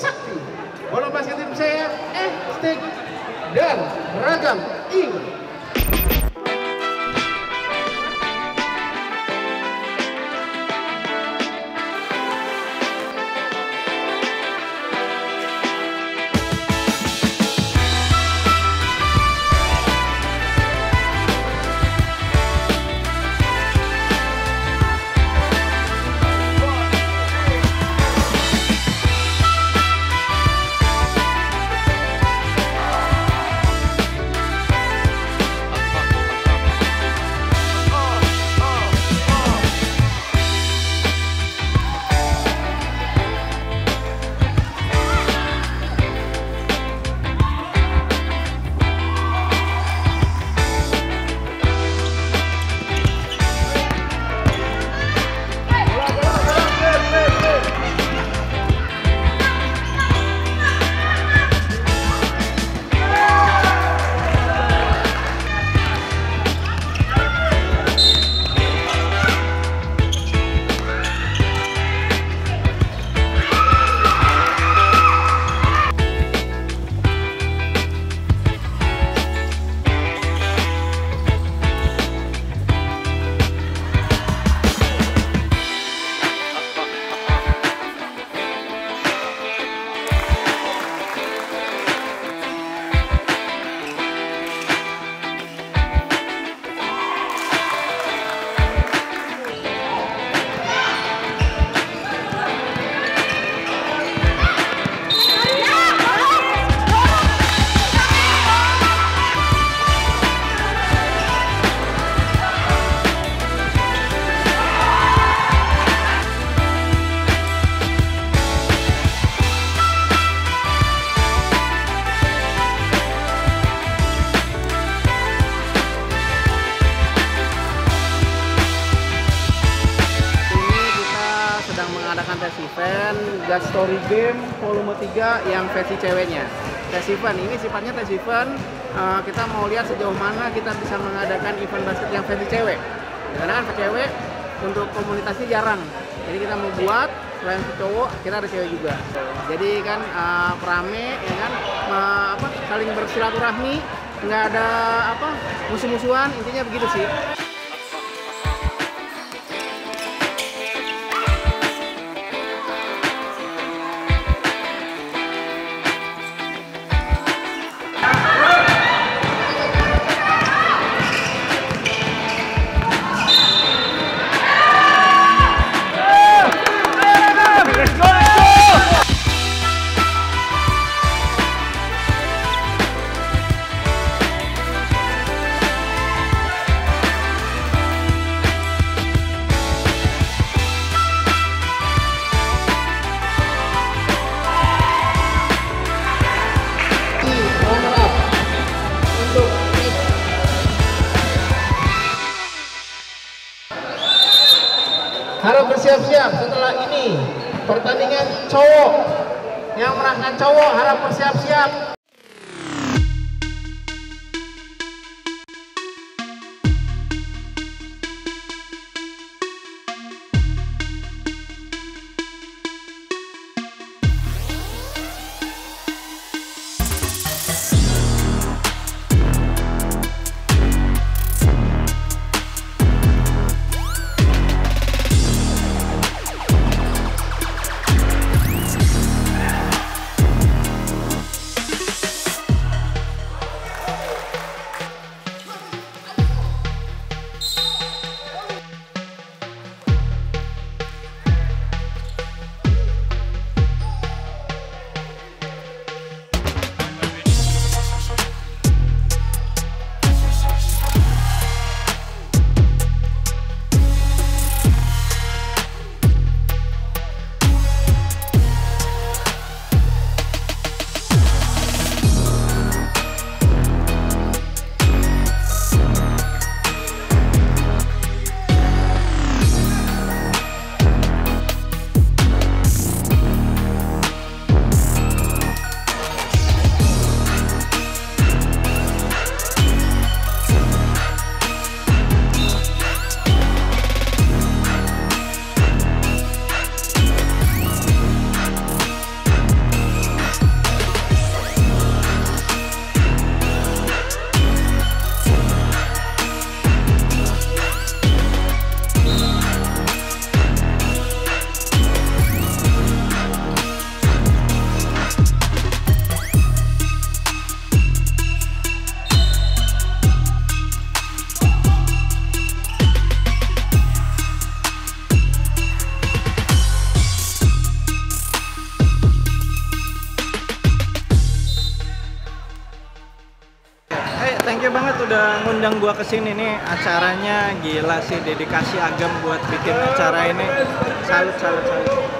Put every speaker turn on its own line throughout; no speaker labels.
sakti. Bola basket tim saya eh stick dan ragam ing. God Story Game volume 3 yang versi ceweknya. Tes event ini sifatnya tes event. Uh, kita mau lihat sejauh mana kita bisa mengadakan event basket yang versi cewek. Karena kan cewek untuk komunitasnya jarang. Jadi kita mau buat selain cowok kita ada cewek juga. Jadi kan uh, rame ya kan uh, apa saling bersilaturahmi, nggak ada apa musuh-musuhan intinya begitu sih. Harap bersiap-siap setelah ini pertandingan cowok. Yang menangkan cowok harap bersiap-siap
thank you banget udah ngundang gua ke sini nih. Acaranya gila sih, dedikasi agam buat bikin acara ini. Salut, salut, salut.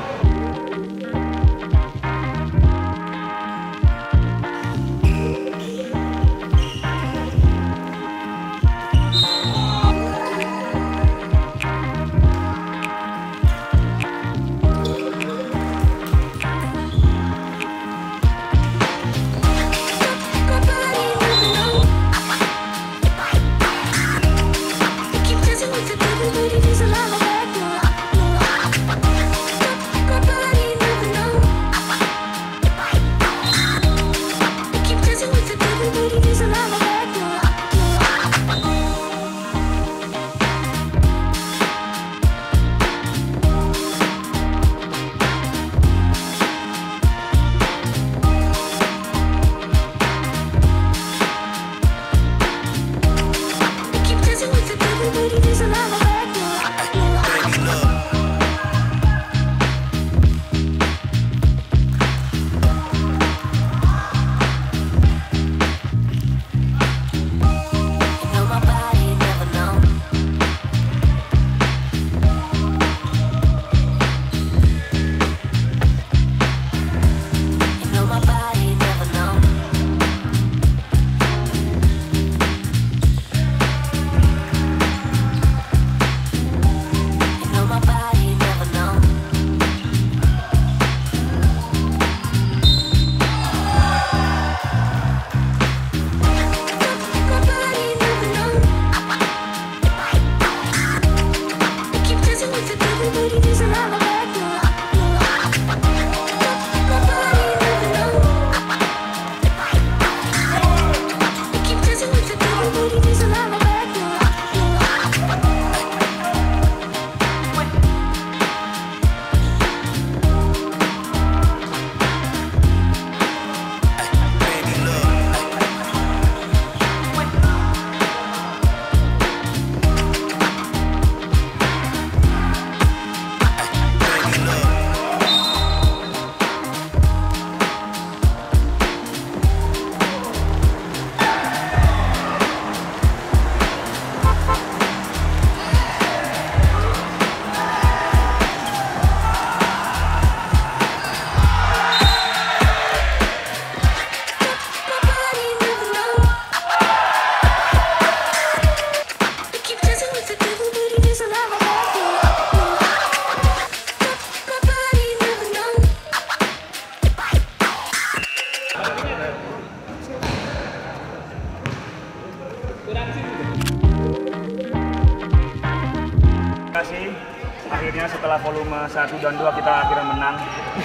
Akhirnya setelah volume 1 dan 2 kita akhirnya menang.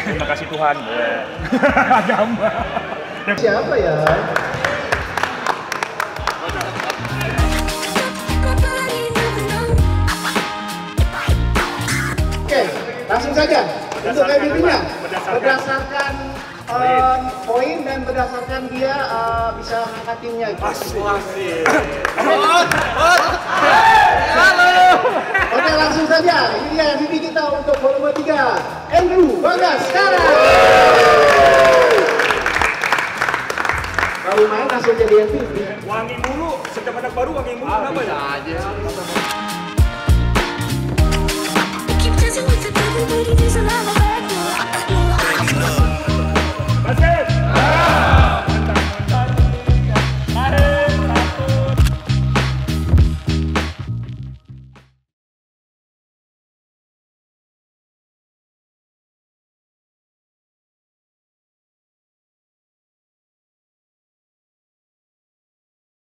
Terima kasih Tuhan. Agama.
Siapa ya? Oke, langsung saja. Untuk MVP-nya?
Berdasarkan-
berdasarkan dan berdasarkan dia eh, bisa angkat timnya. Oke, langsung saja. Ini dia MVP kita untuk volume 3. Andrew Bagas sekarang. Baru main langsung jadi MVP.
Wangi mulu, setiap anak baru wangi mulu kenapa ya?
Keep dancing with the devil, but he doesn't have a